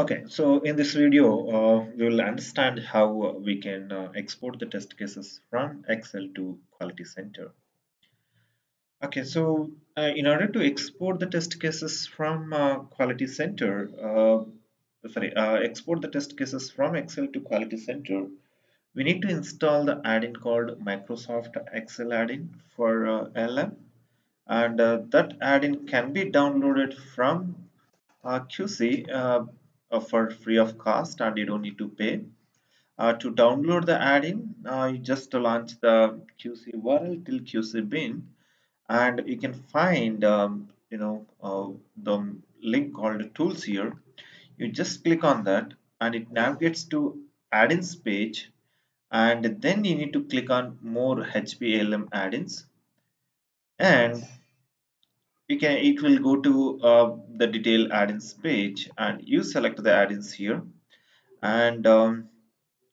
Okay, so in this video, uh, we will understand how uh, we can uh, export the test cases from Excel to Quality Center. Okay, so uh, in order to export the test cases from uh, Quality Center, uh, sorry, export the test cases from Excel to Quality Center, we need to install the add-in called Microsoft Excel add-in for ALM, and that add-in can be downloaded from QC for free of cost and you don't need to pay. Uh, to download the add-in, uh, you just launch the QC URL till QC bin and you can find um, you know uh, the link called tools here. You just click on that and it navigates to add-ins page and then you need to click on more HP ALM add-ins and can it will go to uh, the detail add-ins page and you select the add-ins here. And um,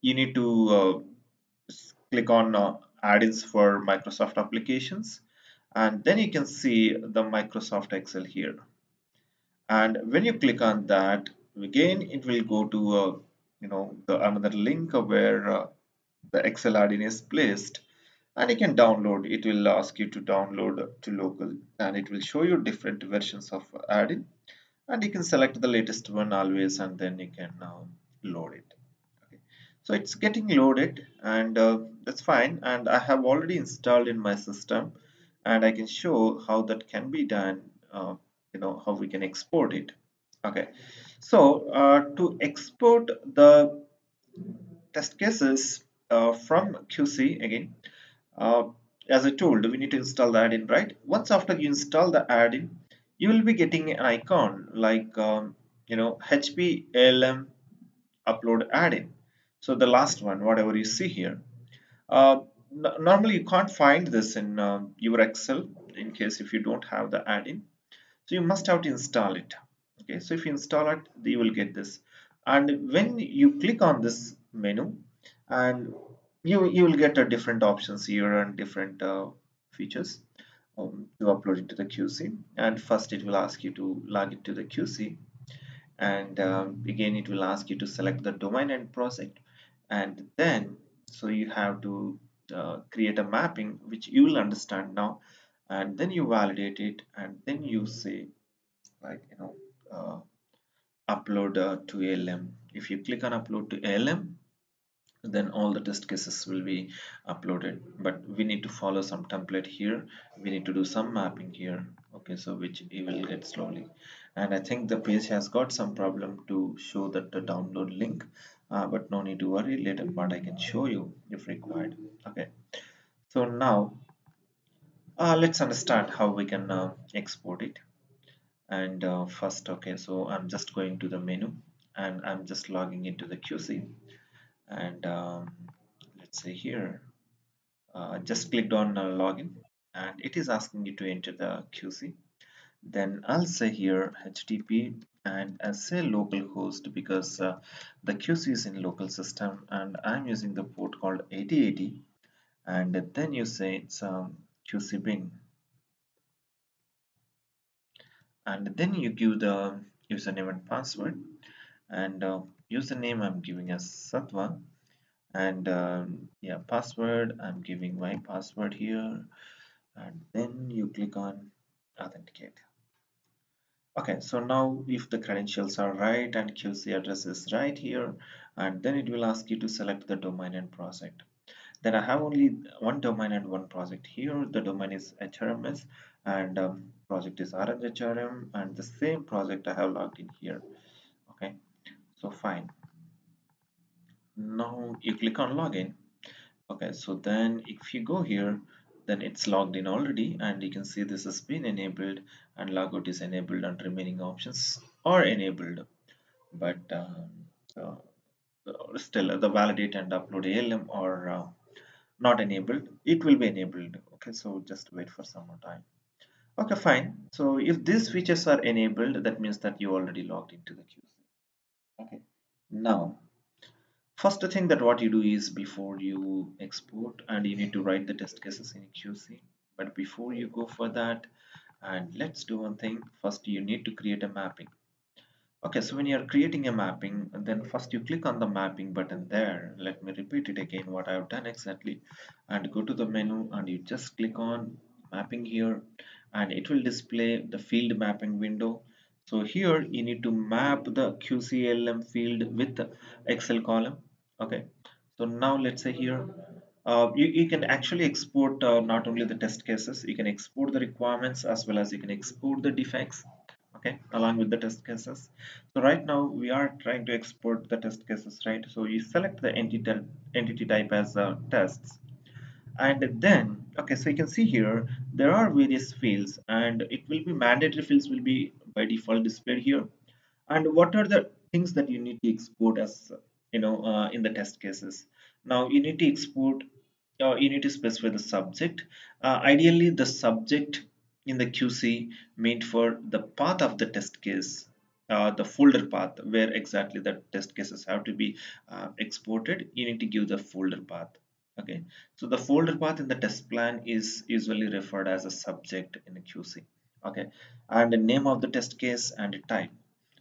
you need to uh, click on uh, add-ins for Microsoft applications. And then you can see the Microsoft Excel here. And when you click on that again it will go to uh, you know the another link where uh, the Excel add-in is placed and you can download it will ask you to download to local and it will show you different versions of add-in. And you can select the latest one always and then you can uh, load it. Okay. So it's getting loaded and uh, that's fine. And I have already installed in my system and I can show how that can be done uh, you know how we can export it. Okay. So uh, to export the test cases uh, from QC again uh, as I told we need to install the add-in right? Once after you install the add-in you will be getting an icon like um, you know HP ALM upload add-in. So the last one whatever you see here. Uh, normally you can't find this in uh, your Excel in case if you don't have the add-in. So you must have to install it. Okay so if you install it you will get this. And when you click on this menu and you you will get different options here and different uh, features um, to upload into the QC and first it will ask you to log into the QC and um, again it will ask you to select the domain and project. And then so you have to uh, create a mapping which you will understand now. And then you validate it. And then you say like you know uh, upload uh, to ALM if you click on upload to ALM then all the test cases will be uploaded. But we need to follow some template here. We need to do some mapping here okay so which you will get slowly. And I think the page has got some problem to show that the download link uh, but no need to worry. Later part I can show you if required okay. So now uh, let's understand how we can uh, export it. And uh, first okay so I'm just going to the menu and I'm just logging into the QC and um, let's say here. Uh, just clicked on uh, login and it is asking you to enter the QC then I'll say here HTTP and I say localhost because uh, the QC is in local system and I'm using the port called 8080 and then you say it's um, QC bin. And then you give the username and password. And uh, username I'm giving as Satwa. And um, yeah password I'm giving my password here. And then you click on authenticate. Okay so now if the credentials are right and QC address is right here and then it will ask you to select the domain and project. Then I have only one domain and one project here. The domain is HRMS and um, project is RHRM and the same project I have logged in here so fine. Now you click on login. Okay so then if you go here then it's logged in already and you can see this has been enabled and logout is enabled and remaining options are enabled. But um, still the validate and upload ALM are uh, not enabled. It will be enabled. Okay so just wait for some more time. Okay fine. So if these features are enabled that means that you already logged into the QC okay. Now first thing that what you do is before you export and you need to write the test cases in QC but before you go for that and let's do one thing. First you need to create a mapping. Okay so when you're creating a mapping then first you click on the mapping button there. Let me repeat it again what I've done exactly. And go to the menu and you just click on mapping here and it will display the field mapping window so here you need to map the QC ALM field with Excel column. Okay. So now let's say here uh, you, you can actually export uh, not only the test cases you can export the requirements as well as you can export the defects okay along with the test cases. So right now we are trying to export the test cases right? So you select the entity entity type as uh, tests. And then okay so you can see here there are various fields and it will be mandatory fields will be by default displayed here. And what are the things that you need to export as you know uh, in the test cases? Now you need to export uh, you need to specify the subject. Uh, ideally the subject in the QC meant for the path of the test case uh, the folder path where exactly the test cases have to be uh, exported. You need to give the folder path okay? So the folder path in the test plan is usually referred as a subject in a QC okay. And the name of the test case and the type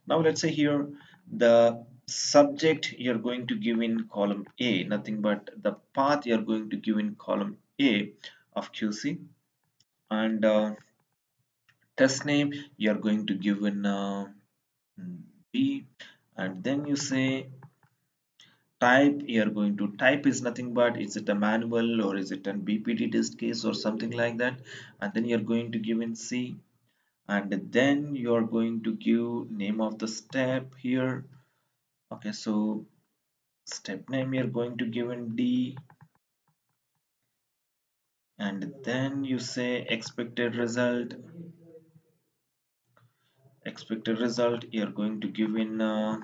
now let's say here the subject you're going to give in column A nothing but the path you're going to give in column A of QC and uh, test name you're going to give in uh, B. And then you say type you're going to type is nothing but is it a manual or is it an BPT test case or something like that? And then you're going to give in C and then you're going to give name of the step here. Okay so step name you're going to give in D. And then you say expected result. Expected result you're going to give in uh,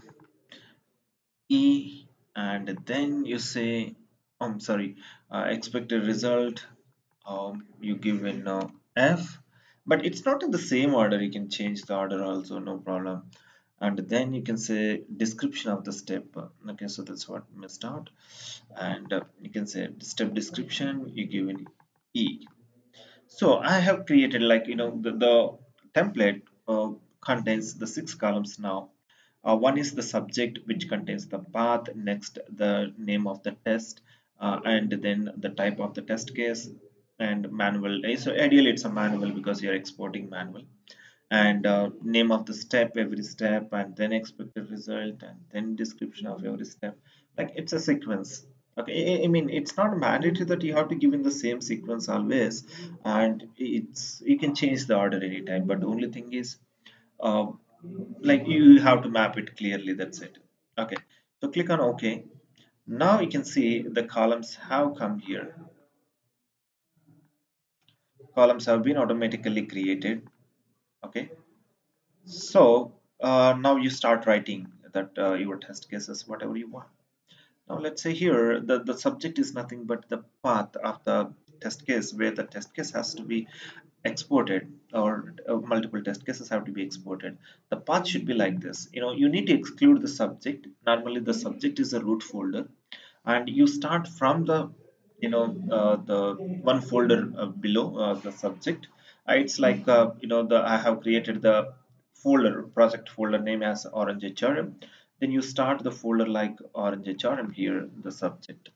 E. And then you say I'm sorry uh, expected result um, you give in uh, F but it's not in the same order. You can change the order also no problem. And then you can say description of the step. Okay so that's what missed out. And uh, you can say step description you give in E. So I have created like you know the, the template uh, contains the six columns now. Uh, one is the subject which contains the path next the name of the test uh, and then the type of the test case and manual. Eh, so ideally it's a manual because you're exporting manual. And uh, name of the step every step and then expected result and then description of every step. Like it's a sequence. Okay I mean it's not mandatory that you have to give in the same sequence always. And it's you can change the order anytime but the only thing is uh, like you have to map it clearly that's it. Okay so click on ok. Now you can see the columns have come here columns have been automatically created. Okay. So uh, now you start writing that uh, your test cases whatever you want. Now let's say here the, the subject is nothing but the path of the test case where the test case has to be exported or uh, multiple test cases have to be exported. The path should be like this. You know you need to exclude the subject. Normally the subject is a root folder and you start from the you know uh, the one folder uh, below uh, the subject. It's like you know the I have created the folder project folder name as orange HRM then you start the folder like orange HRM here the subject.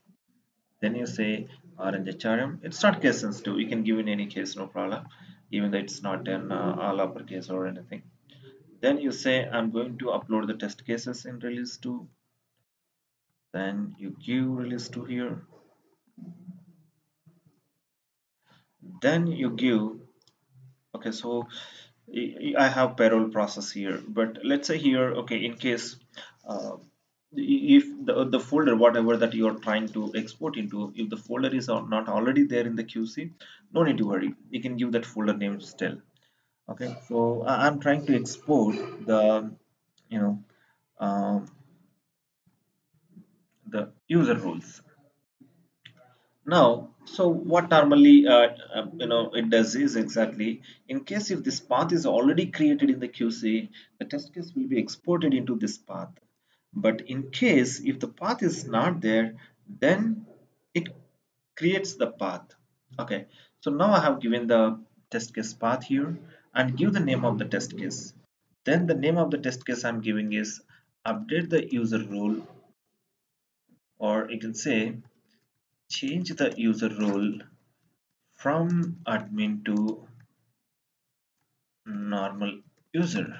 Then you say orange HRM it's not case sensitive. You can give in any case no problem even though it's not in uh, all uppercase or anything. Then you say I'm going to upload the test cases in release 2 then you give release 2 here then you give. Okay so I have payroll process here but let's say here okay in case uh, if the, the folder whatever that you are trying to export into if the folder is not already there in the QC no need to worry. You can give that folder name still. Okay so I'm trying to export the you know um, the user rules now so what normally uh, uh, you know it does is exactly in case if this path is already created in the QC the test case will be exported into this path. But in case if the path is not there then it creates the path. Okay so now I have given the test case path here and give the name of the test case. Then the name of the test case I'm giving is update the user role or you can say change the user role from admin to normal user.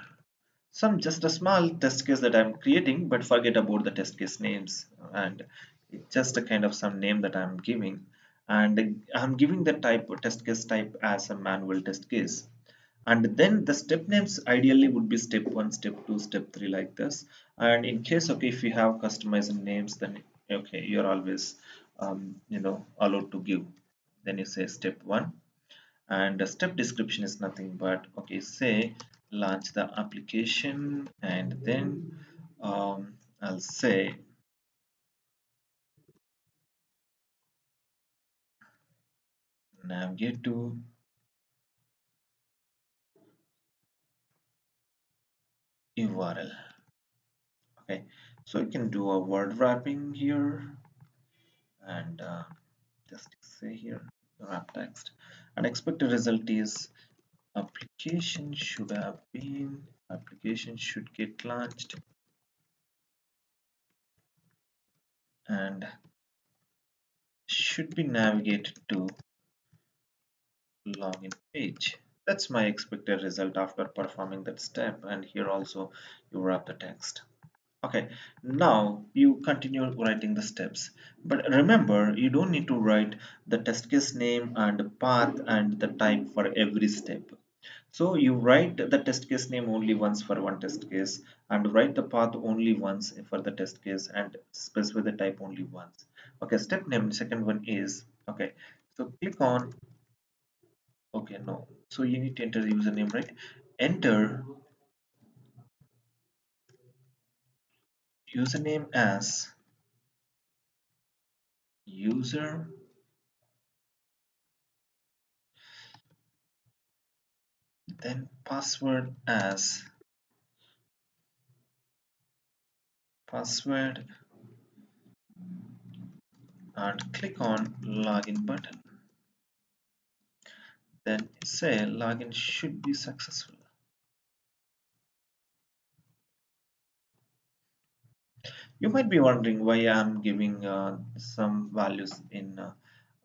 Some just a small test case that I'm creating but forget about the test case names. And it's just a kind of some name that I'm giving. And I'm giving the type test case type as a manual test case. And then the step names ideally would be step 1 step 2 step 3 like this. And in case okay if you have customized names then okay you're always um, you know allowed to give. Then you say step 1 and the step description is nothing but okay say launch the application and then um, I'll say navigate to URL okay so you can do a word wrapping here and uh, just say here wrap text. And expected result is application should have been application should get launched. And should be navigated to login page. That's my expected result after performing that step. And here also you wrap the text okay now you continue writing the steps. But remember you don't need to write the test case name and path and the type for every step. So you write the test case name only once for one test case and write the path only once for the test case and specify the type only once. Okay step name second one is okay so click on okay no so you need to enter the username right? Enter username as user then password as password and click on login button. Then say login should be successful you might be wondering why I'm giving uh, some values in uh,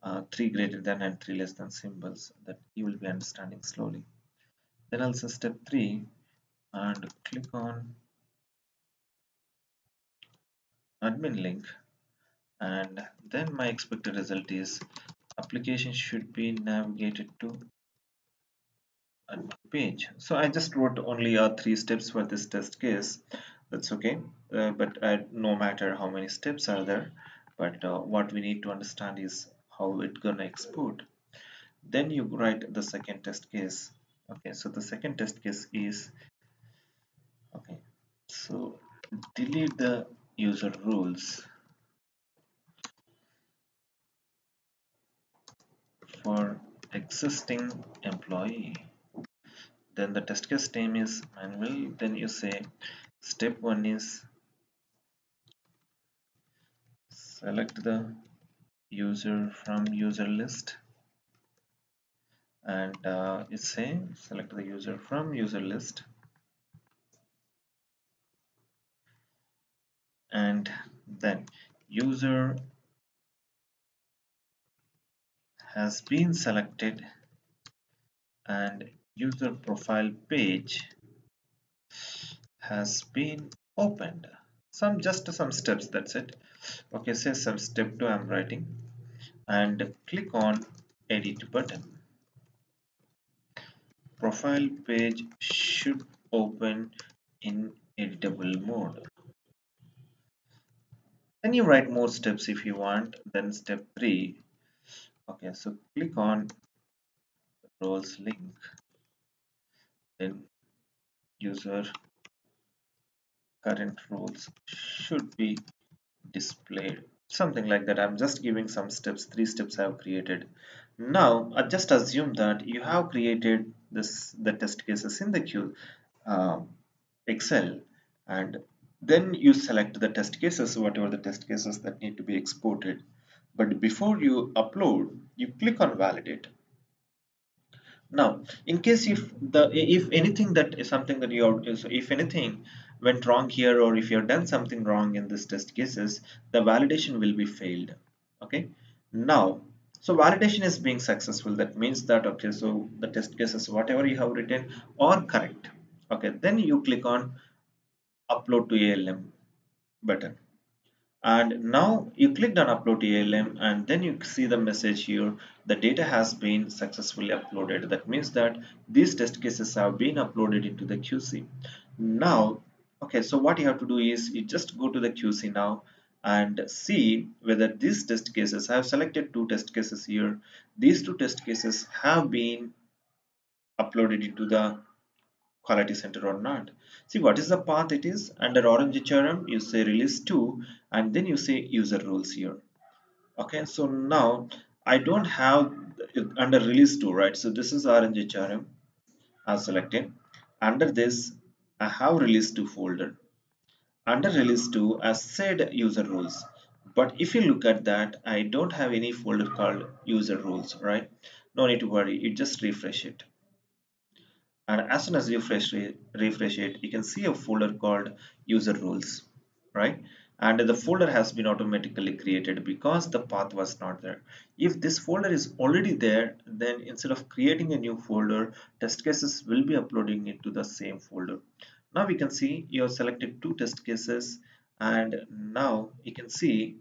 uh, 3 greater than and 3 less than symbols that you will be understanding slowly. Then also step 3 and click on admin link. And then my expected result is application should be navigated to admin page. So I just wrote only uh, three steps for this test case that's okay. Uh, but uh, no matter how many steps are there but uh, what we need to understand is how it gonna export then you write the second test case. Okay so the second test case is okay so delete the user rules for existing employee. Then the test case name is manual. Then you say step one is select the user from user list and uh, it's saying select the user from user list and then user has been selected and user profile page has been opened. Some just some steps that's it. Okay say some step 2 I'm writing. And click on edit button. Profile page should open in editable mode. Then you write more steps if you want then step 3 okay so click on roles link. Then user current roles should be displayed. Something like that. I'm just giving some steps three steps i have created. Now I just assume that you have created this the test cases in the queue um, excel and then you select the test cases whatever the test cases that need to be exported. But before you upload you click on validate now in case if the if anything that is something that you are if anything went wrong here or if you have done something wrong in this test cases the validation will be failed okay? Now so validation is being successful. That means that okay so the test cases whatever you have written are correct okay? Then you click on upload to ALM button and now you clicked on upload ALM and then you see the message here. The data has been successfully uploaded. That means that these test cases have been uploaded into the QC now okay so what you have to do is you just go to the QC now and see whether these test cases I have selected two test cases here. These two test cases have been uploaded into the quality center or not see what is the path it is? Under orange HRM you say release 2 and then you say user rules here. Okay so now I don't have under release 2 right? So this is orange HRM I selected under this I have release 2 folder. Under release 2 I said user rules. But if you look at that I don't have any folder called user rules right? No need to worry you just refresh it and as soon as you refresh, refresh it you can see a folder called user rules right? And the folder has been automatically created because the path was not there. If this folder is already there then instead of creating a new folder test cases will be uploading it to the same folder. Now we can see you have selected two test cases and now you can see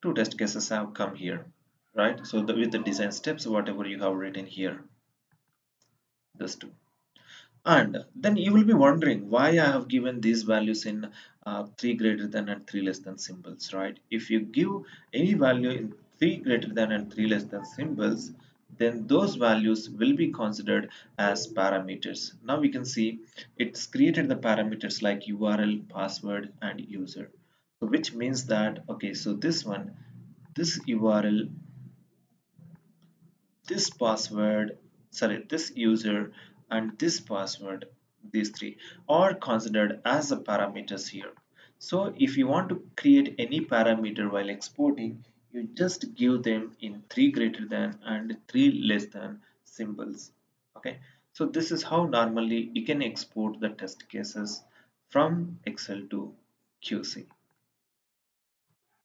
two test cases have come here right? So the, with the design steps whatever you have written here. This two and then you will be wondering why I have given these values in uh, 3 greater than and 3 less than symbols right? If you give any value in 3 greater than and 3 less than symbols then those values will be considered as parameters. Now we can see it's created the parameters like URL password and user. So which means that okay so this one this url this password sorry this user and this password these three are considered as the parameters here. So if you want to create any parameter while exporting you just give them in 3 greater than and 3 less than symbols okay? So this is how normally you can export the test cases from excel to qc